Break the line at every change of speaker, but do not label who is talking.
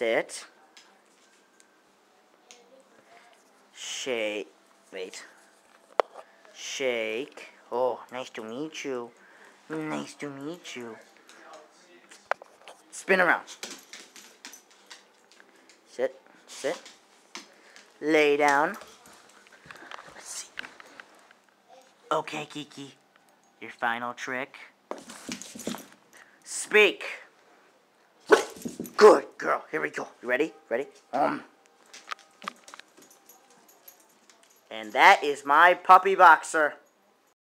Sit. Shake. Wait. Shake. Oh, nice to meet you. Nice to meet you. Spin around. Sit. Sit. Lay down. Let's see. Okay, Keke. Your final trick. Speak. Good girl. Here we go. You ready? Ready? Um. And that is my puppy boxer.